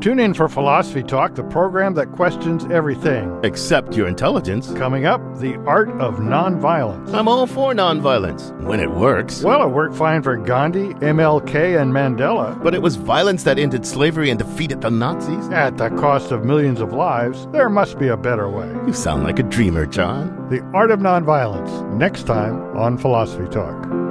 Tune in for Philosophy Talk, the program that questions everything. Except your intelligence. Coming up, the art of nonviolence. I'm all for nonviolence when it works. Well, it worked fine for Gandhi, MLK, and Mandela. But it was violence that ended slavery and defeated the Nazis. At the cost of millions of lives, there must be a better way. You sound like a dreamer, John. The art of nonviolence, next time on Philosophy Talk.